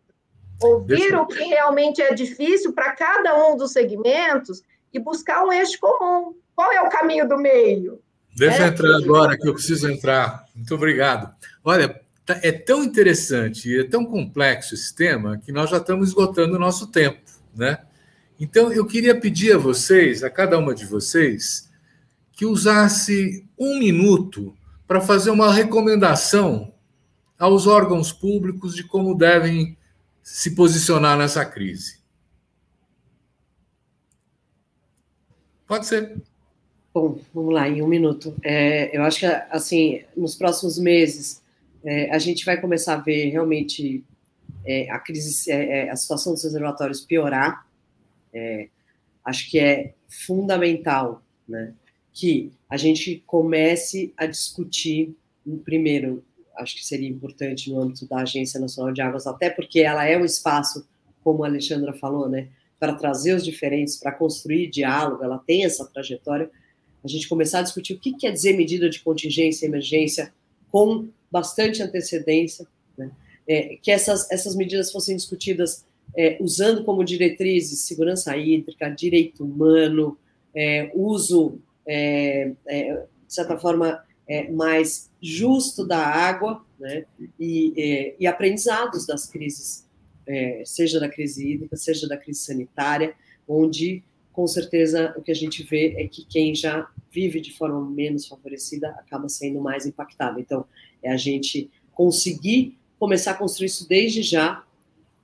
ouvir o que realmente é difícil para cada um dos segmentos e buscar um eixo comum. Qual é o caminho do meio? Deixa eu é, entrar agora, que eu preciso entrar. Muito obrigado. Olha, Tá, é tão interessante e é tão complexo esse tema que nós já estamos esgotando o nosso tempo, né? Então, eu queria pedir a vocês, a cada uma de vocês, que usasse um minuto para fazer uma recomendação aos órgãos públicos de como devem se posicionar nessa crise. Pode ser. Bom, vamos lá, em um minuto. É, eu acho que, assim, nos próximos meses, é, a gente vai começar a ver realmente é, a crise, é, é a situação dos reservatórios piorar. É, acho que é fundamental, né, que a gente comece a discutir, primeiro, acho que seria importante no âmbito da Agência Nacional de Águas, até porque ela é um espaço, como a Alexandra falou, né, para trazer os diferentes, para construir diálogo, ela tem essa trajetória, a gente começar a discutir o que quer dizer medida de contingência e emergência com bastante antecedência, né? é, que essas, essas medidas fossem discutidas é, usando como diretrizes segurança hídrica, direito humano, é, uso, é, é, de certa forma, é, mais justo da água né, e, e, e aprendizados das crises, é, seja da crise hídrica, seja da crise sanitária, onde, com certeza, o que a gente vê é que quem já vive de forma menos favorecida acaba sendo mais impactado. Então, é a gente conseguir começar a construir isso desde já,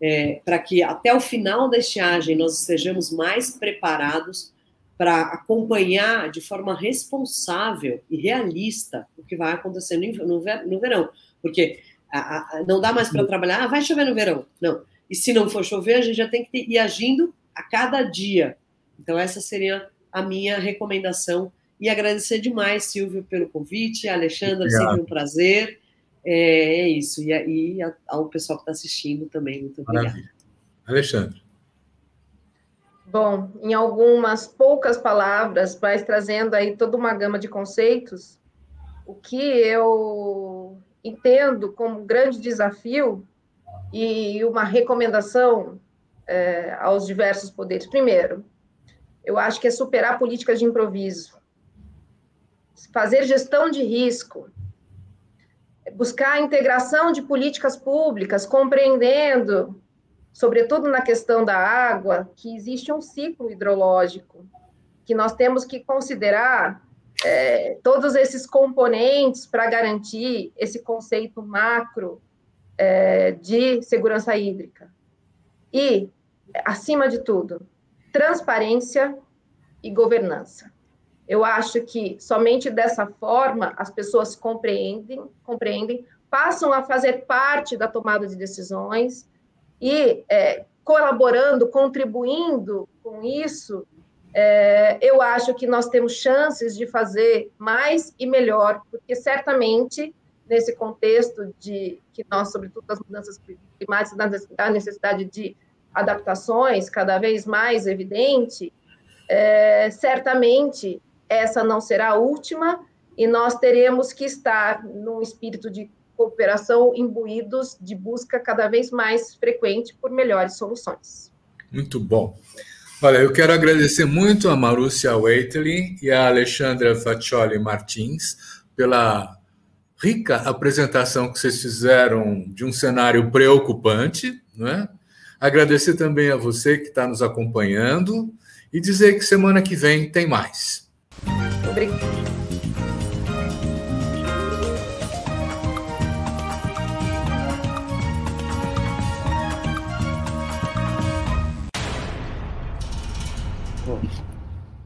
é, para que até o final da estiagem nós estejamos mais preparados para acompanhar de forma responsável e realista o que vai acontecer no, no verão. Porque a, a, não dá mais para trabalhar, ah, vai chover no verão. Não. E se não for chover, a gente já tem que ir agindo a cada dia. Então, essa seria a minha recomendação. E agradecer demais, Silvio, pelo convite. Alexandra, Obrigado. sempre um prazer. É, é isso. E, e ao pessoal que está assistindo também, muito obrigada. Maravilha. Alexandre. Bom, em algumas poucas palavras, mas trazendo aí toda uma gama de conceitos, o que eu entendo como grande desafio e uma recomendação é, aos diversos poderes. Primeiro, eu acho que é superar políticas de improviso, fazer gestão de risco, buscar a integração de políticas públicas, compreendendo, sobretudo na questão da água, que existe um ciclo hidrológico, que nós temos que considerar é, todos esses componentes para garantir esse conceito macro é, de segurança hídrica. E, acima de tudo, transparência e governança. Eu acho que somente dessa forma as pessoas compreendem, compreendem, passam a fazer parte da tomada de decisões e é, colaborando, contribuindo com isso, é, eu acho que nós temos chances de fazer mais e melhor, porque certamente nesse contexto de que nós, sobretudo das mudanças climáticas, da necessidade de adaptações cada vez mais evidente, é, certamente essa não será a última e nós teremos que estar num espírito de cooperação imbuídos de busca cada vez mais frequente por melhores soluções. Muito bom. Olha, eu quero agradecer muito a Marúcia Waitley e a Alexandra Faccioli Martins pela rica apresentação que vocês fizeram de um cenário preocupante, não é? Agradecer também a você que está nos acompanhando e dizer que semana que vem tem mais. Obrigada.